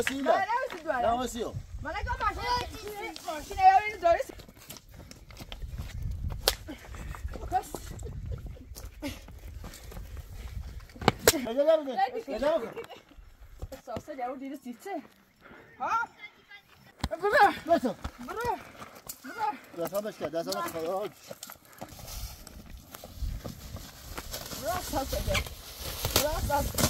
وسیله نه نمی‌تونی نه دواره وسیله من نگاه ماشین ماشین یا اینو داری بس اجازه بده اجازه بده ساسه یا دیره سیته ها برو بسو برو برو دستان بشکر دستان خدا برو ساسه برو ساسه Ya,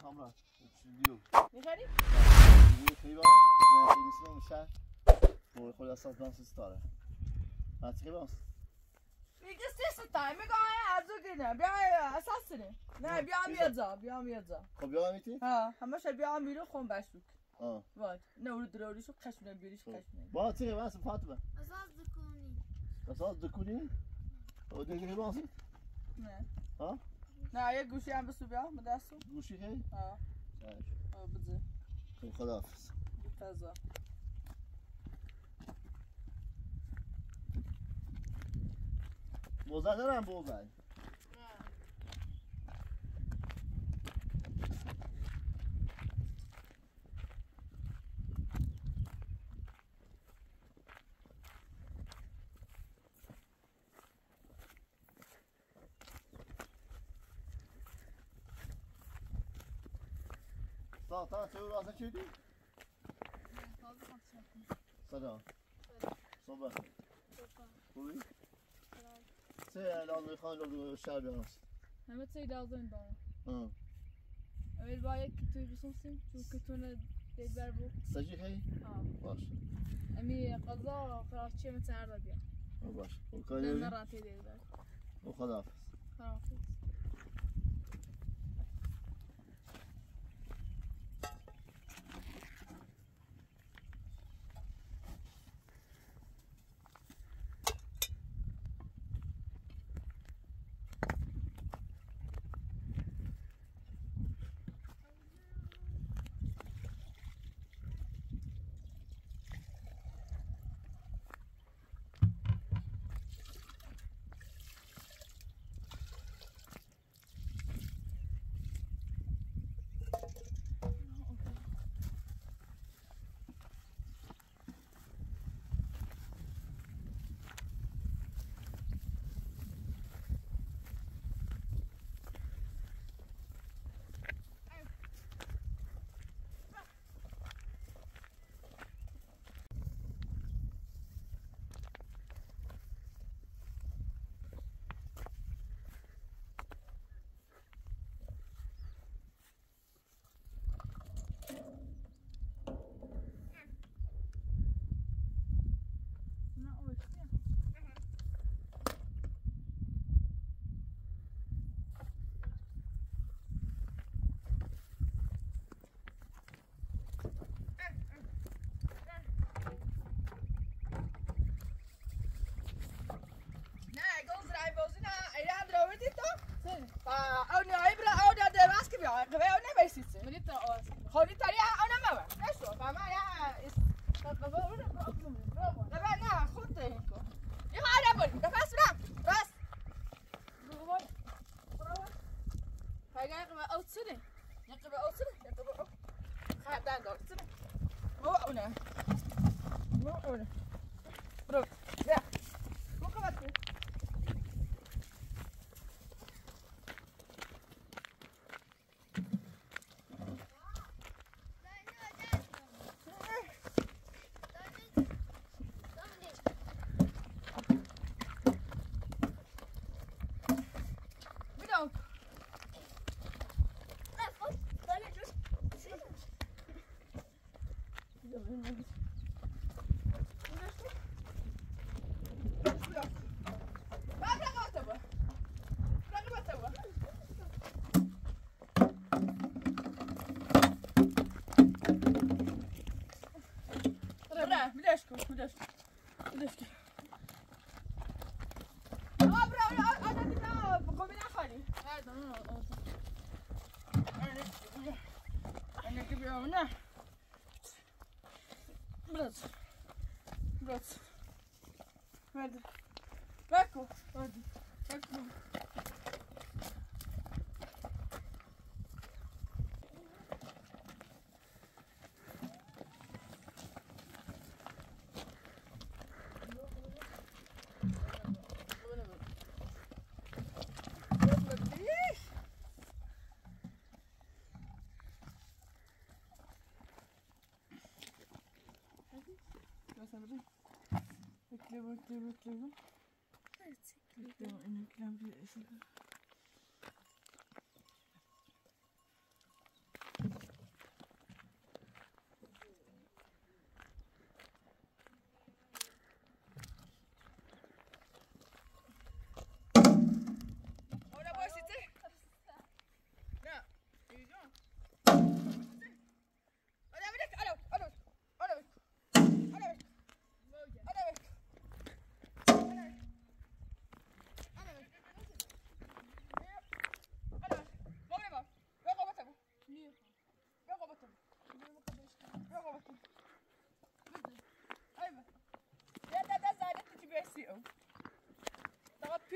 نه خامرا دیو Ne? دیو خیلی نه میشه و خود از دانس ستاره نه چی باز Vilka sista time går jag här så kunde bia assassine. Nej, bia miyaza, bia miyaza. خب یادم میتی Ha, همش بیا میرو خون بشوک. آه. وای، نه اون دروری شو خشونه بیریش خشونه. با چی باز فاطمه. اساس دکونی. اساس دکونی؟ و دیگه باز نه. ها نه یه گوشی هم بسو بیا مدستو. گوشی هی ها، ها بده. خب خداحافظ تازه. بوزه دارم بوزه tahta çevir ağzına şey değil. Sada. Soba. Kuli. Se el aldı kan oldu şer biraz. Mehmet Seyit aldın bana. Hı. Öyle bayek kötü bir şey sonsun. Çok kötü ne dediler bu. Sacı hey. Ha. Baş. Emi kaza karşı çiğ mesela aradı ya. Baş. O kadar. Ne rahat dediler. O kadar. Hafız. где-нибудь. Бляшку, бляшку, бляшки. Hadi. Kaçma. Bekle bekle bekle. cabinet, isn't it?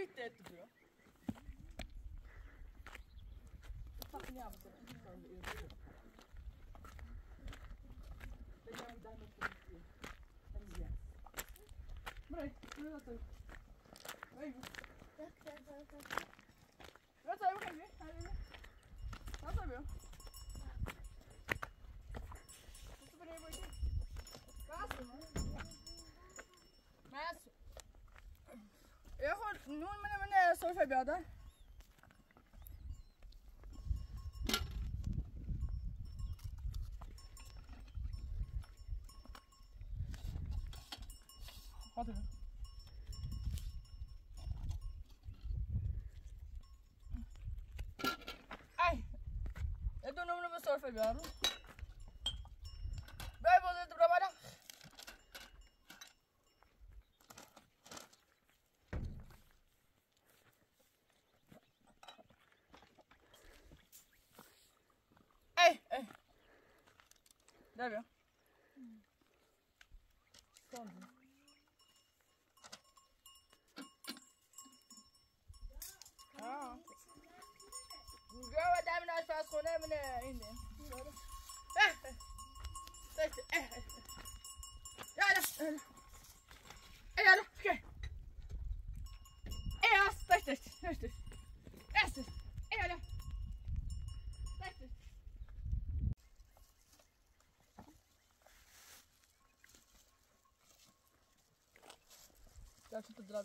Yürüyecekti diyor. Bak ne yaptı. Ben yarın dayım oturuyorum. Ben yiyeyim. Buraya, buraya atın. Hayır. Bak, bak, bak. Stój Fabiada. Hadi. Ai. Eu dou o nome do meu Fabiano. Dá-te para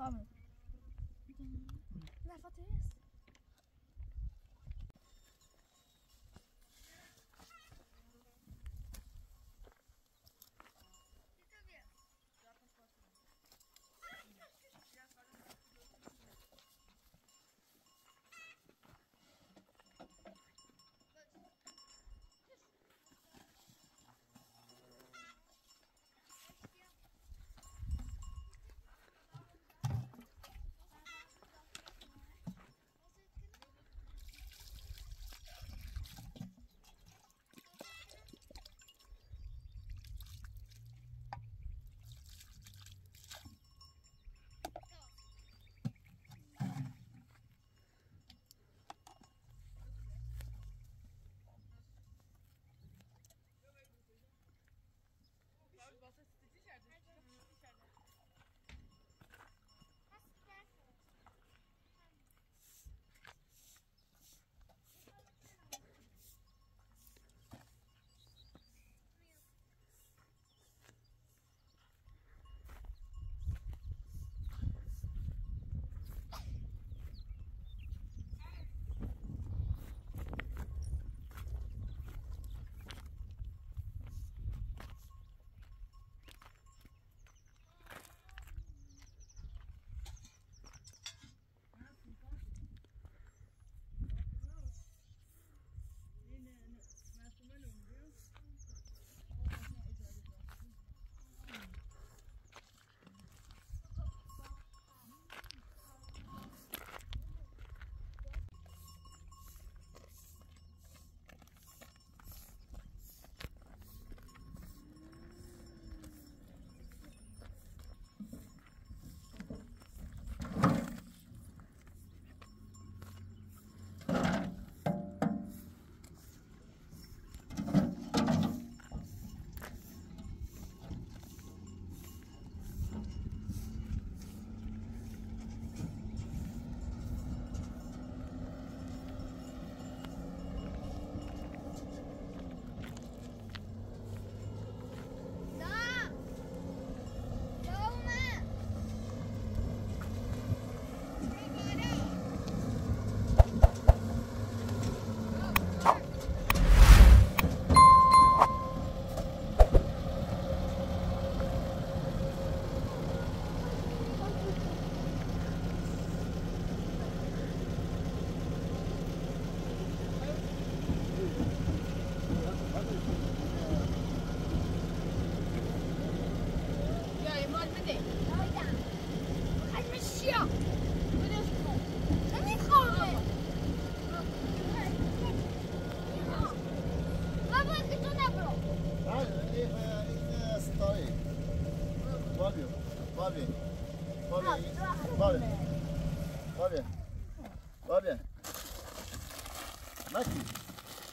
Comment.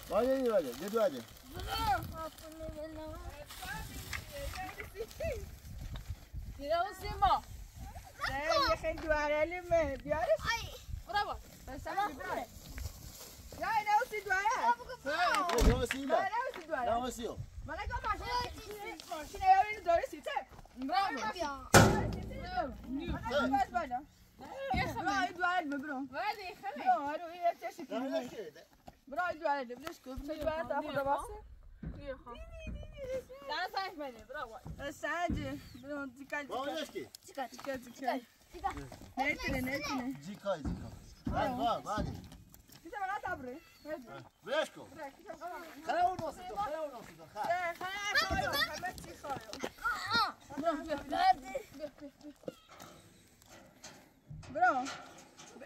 Va bien, va bien. Gel hadi. دیگه سیما نه خیلی دواره لیمه بیارش برو بس سلام یا نه اون سی دواره نه det. نه اون سی دواره Jag ser det. من اگه ماشین ماشین یاری داره سیته برو بس بالا برو این دواره لیمه برو برو آره این تشی Ja, کنه jag ser این دواره لیمه بلش کن چه دواره تا خدا واسه سنجه برو دیکل Vad دیکل är det? دیکل دیکل نتونه نتونه Zikaj, zikaj. Hadi, va, hadi. دیگه من تبره Vresko. Kara olmasın da, kara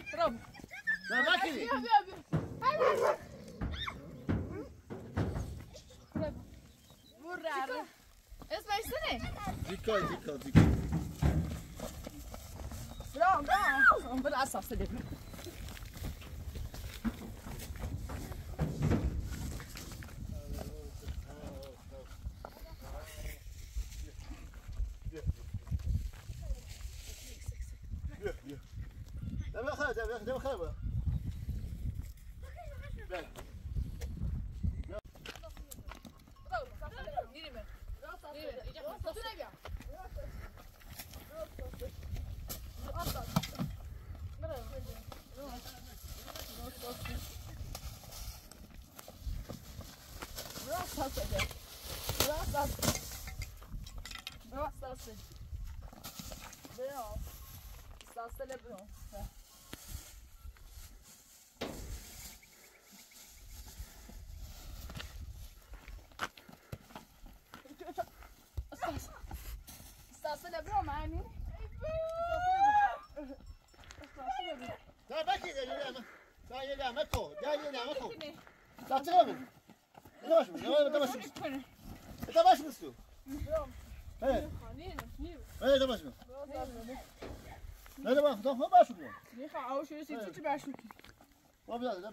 ایزانی برو Ver bakayım. برو اسمش سنه Zikaj, zikaj, zikaj. برو برو برو اساس ده Det Ta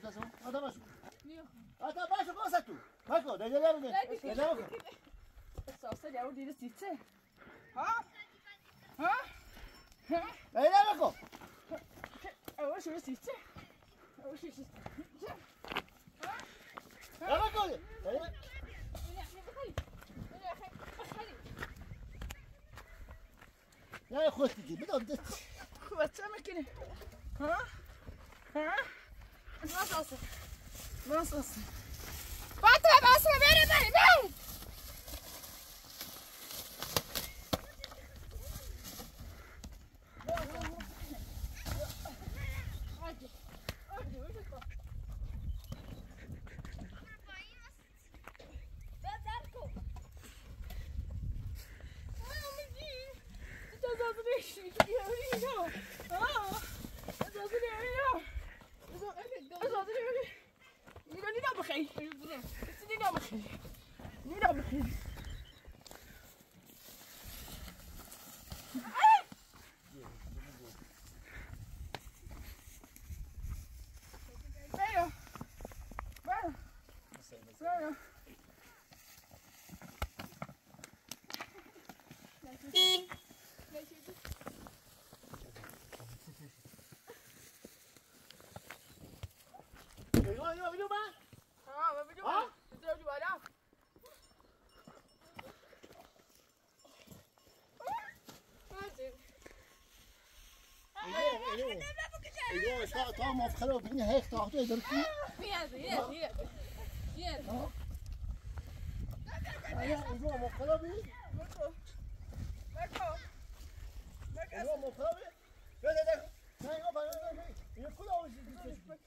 Vad blir det? Det blir så. Ja, ta baş. Ja, ta baş ko sa tu. Bako, det gäller det. Det gäller det. ساسه دیو دیر سیته ها ها Vamos, Vamos, Vamos. Bota, vamos, vem, vem, vem. Jumpa, jumpa, jumpa. Ha, jumpa. Kita jumpa dah. ايوه ايوه ايوه طعم مفخره بيني هيك تعطيه دركي يا زي يا زي يا زي ايوه مفخره بيني بكو بكو بكو مفخره بيني ده ده ده ده ده ده ده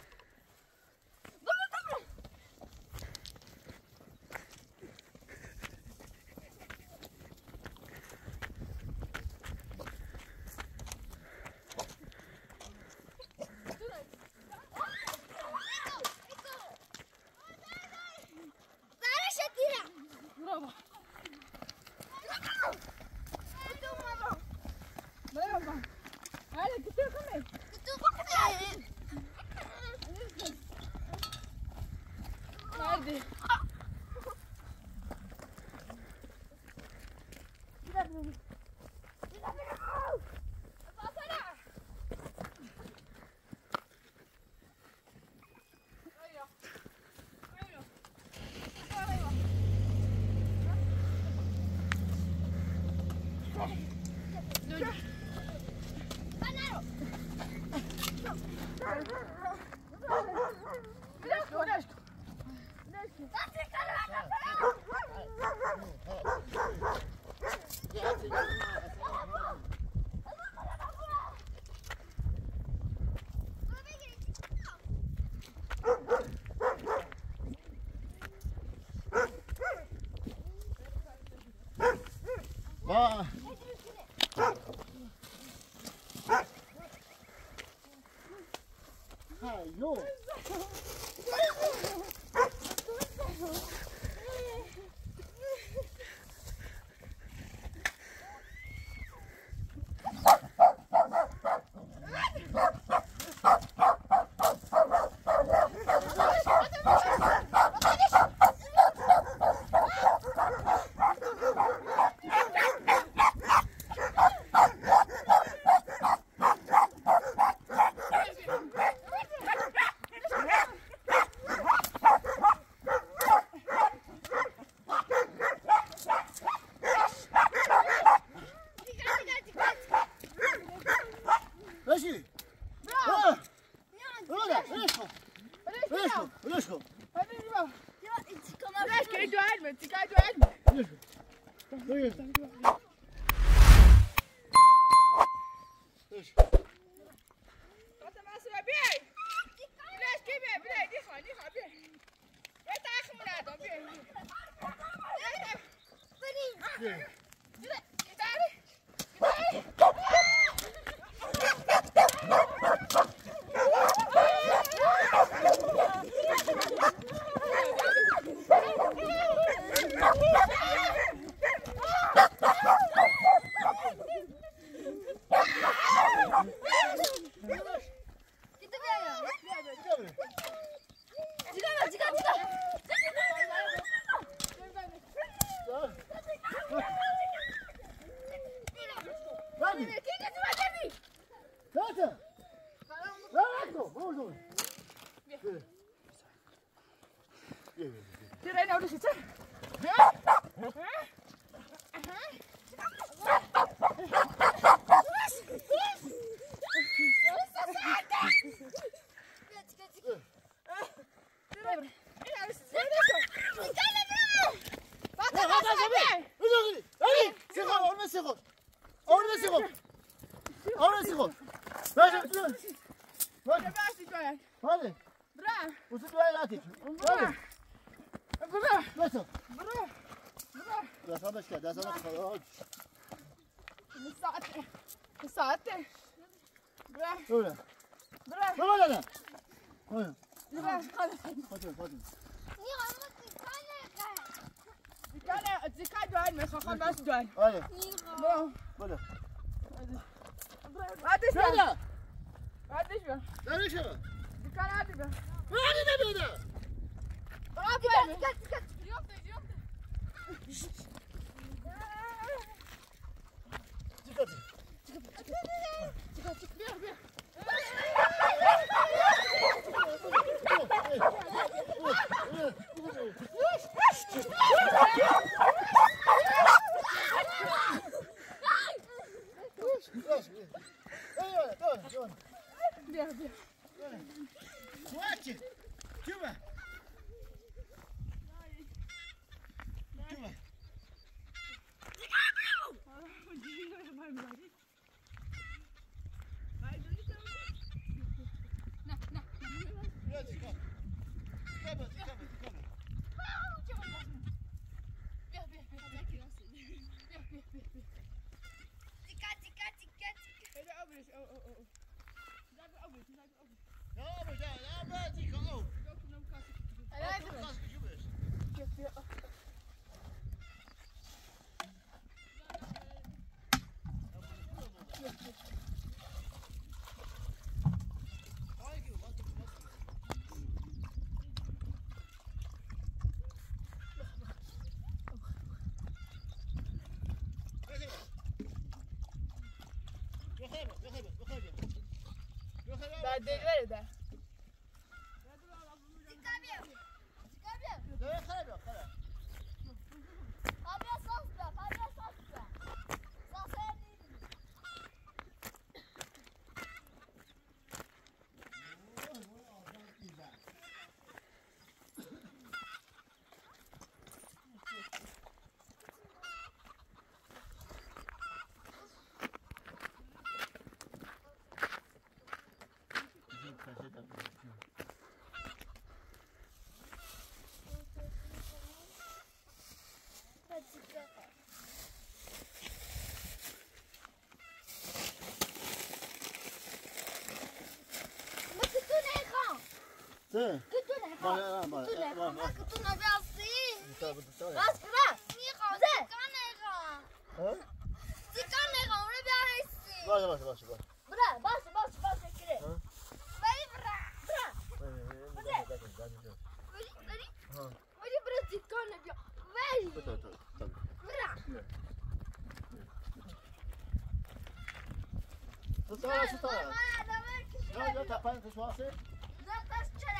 Oh. ど。Weg hebben. Ben deli ver de. Weg hebben, weg hebben. Ty, bana, bana, bana, bana. Tabii, tabii. Ha? Başla, başla, başla, başla. Ha, tabii, tabii, tabii. Tutara, tutara. Ja, ja, tapar inte så sig. Ja, tapar inte så sig. Och så vi tar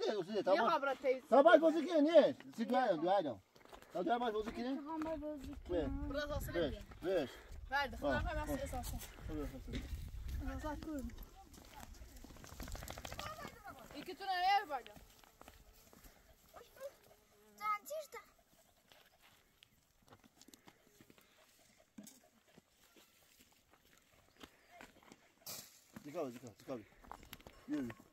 você, você trabalha. Trabalha você que nem. Se ganha, ganha. Tá da mais você que nem. Ramai você que nem. Biraz asıl edin. Beş. Verdi. Ben ben asıl esasın. Azat kurun. İki tane ev vardı. Sen çıktın. Dikkat et, dikkat et, dikkat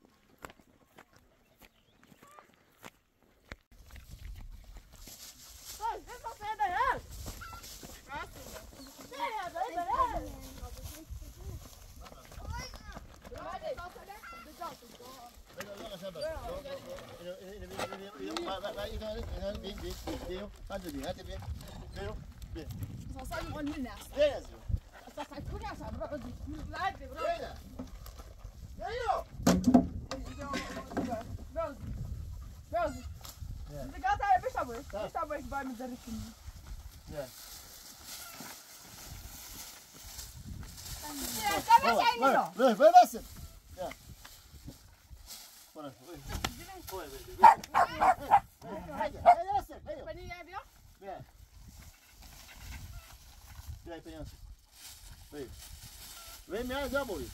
Indi, Deo, hadi bir, hadi bir. Deo, bir. Sen sen onu ne yapsın? Ne yazıyor? Sen sen kurarsan bırak o düşmüş. Ver de bırak. Neyle? Neyle? Biraz. Biraz. Şimdi Galatasaray'a beş abone. Beş abone var mı derim şimdi. Evet. Ver, ver nasıl? Gel. Bana. Koy, ver. É. Tira aí, criança. Aí. Vem meia, já, boi.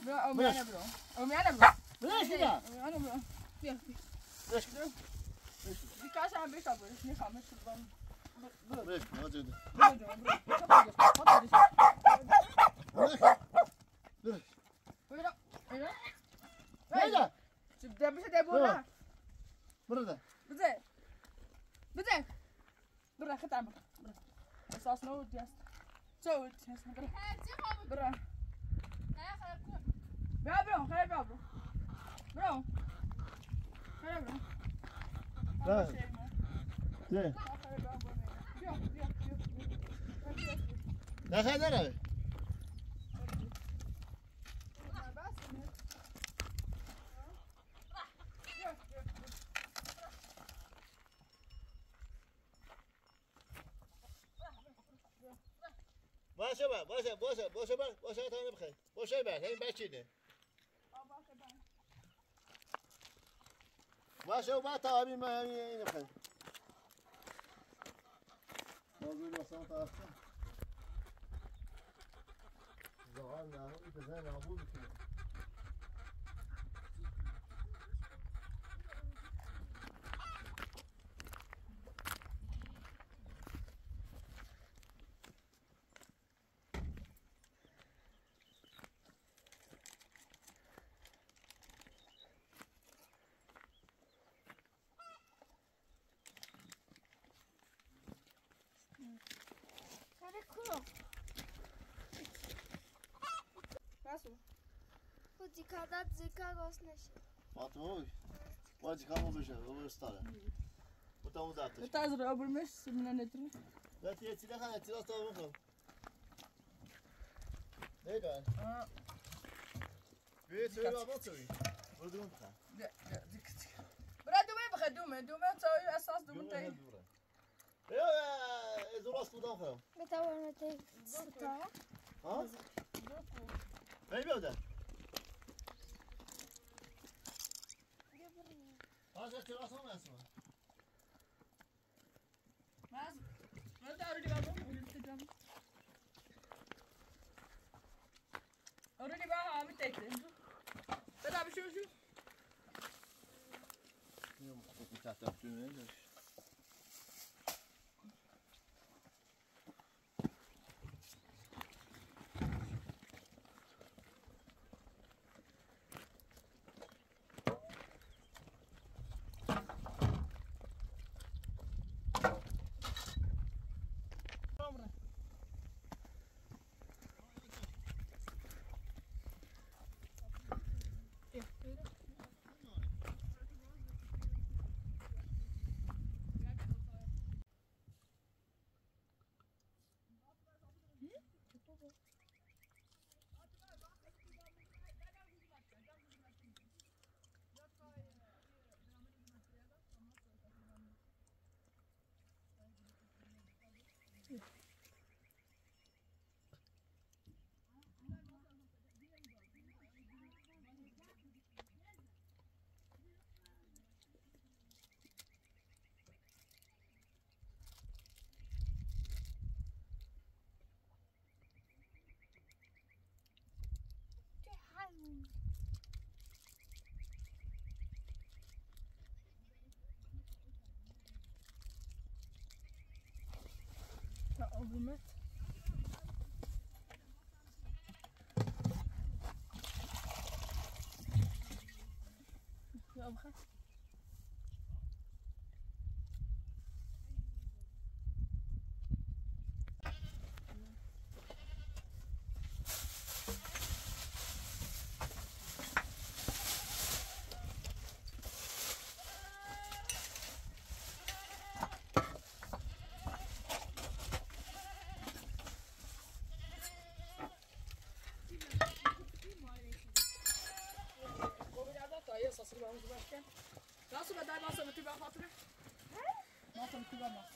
Bro, meia, bro. O meia, bro. Vem, filha. O meia, bro. Vem, filha. Vem, filha. Die kaas aan best op, dus nu gaan we ze dan. Breek, wat doe je? Wat doe je? Wat doe je? Breek. Breek. Breek. Breek. Ze hebben ze daar boven. Broeder. Broeder. Broeder. برا خطا برا برا اساس نو دياست سو دياست برا برا بیا برو. خیلی بیا برو برو خیلی برو. Där. Det. بیا بیا بیا Där kan det. باشه با باشه باشه باشه با باشه تا نمی‌خوای باشه بعد این بچینه. باشه با تا همین ما همین این نمی‌خوای موضوع واسه تا زغال نه اون بزن نابود می‌کنه بسو Bu zikada zika gosneşi. فاطمه واجي كم بشه هو استاره وتو ذاتش بتعذر ابو المش من ندري لا تيجي لك انا تيجي استاره مخم ليه قال اه بيت سوي ما تسوي ودون بخا لا لا ديك برا دومي بخا zobacz tu dawę. Pytałem na tej spytała. A? No i będę. Patrz, jeszcze raz mam jasno. Mas, no to already mam mówię, że tam. Already mam, a is tak. te by się już. Nie mam kupić, a to w Really? اساس اللي بعمل Balança o batalha, balança, me tuba, falta, né? Nossa, me tuba, nossa.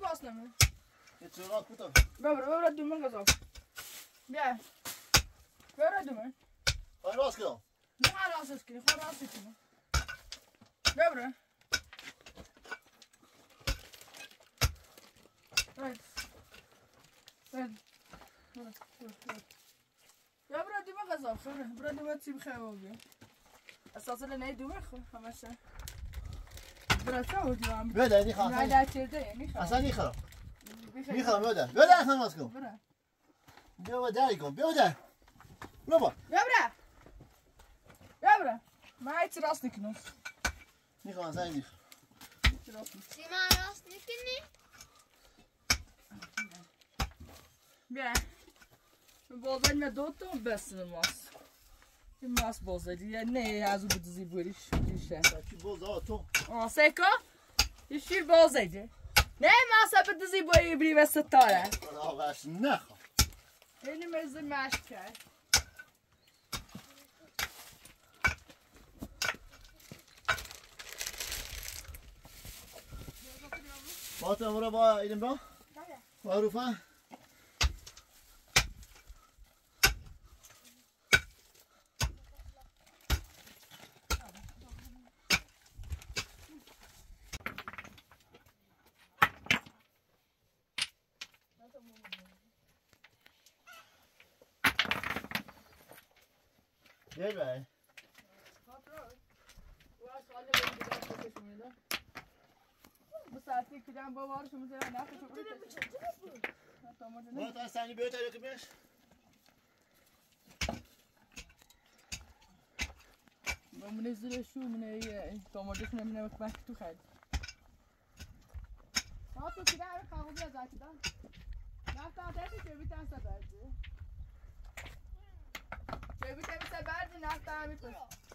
واصلة من Ett rakt kutov. بابا بابا دومن غزاف بيا بابا دومن Har du vaskat dem? Nu har jag alltså skrivit, har jag skrivit. Bra bra. Ja, bra, du var خوره برا du var typ خیابی اساسا نه دو خو همش burası hocam. Böyle ni xal. Nerede içeride ya niet xal. Hasan ni xal. Ni doen böyle. Böyle Hasan maskım. Böyle. Böyle der. Böyle. Böyle. Böyle. Maar het ras niet nog. Niet gaan zijn lief. Het ras niet. Zie maar ras niet niet. Ja. We worden met best. نه از اون بدزی بریش دیشه کی boz آه تو. آه سیکا یه شیر بازدی نه ماس بدزی بری بری و ستاره خدا باش نخوا اینی مزه مشک کرد. با تو امرو با ایدن با. با روفا. Gel be. Bu saatte kıran babar şu mesela ne yapacak? Tamam با تو سنی بیو تاریخ بیش من نزل شو من domates من من بک تو خرید. ما تو کدا رو کامو بیا زاتی دا. نه تا چه بیتن سبرده نه تا می تو.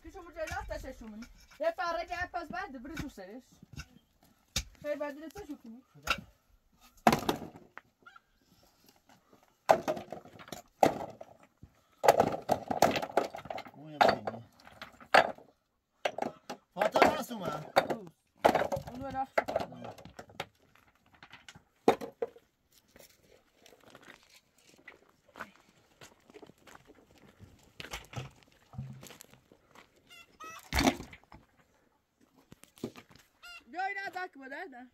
کی شما جلا تا شو من. یه پاره که پس بعد بری تو سرش. خیلی بعد تو شو کنی. правда?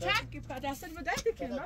چک پدرسته بوده دیگه نه؟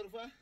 Our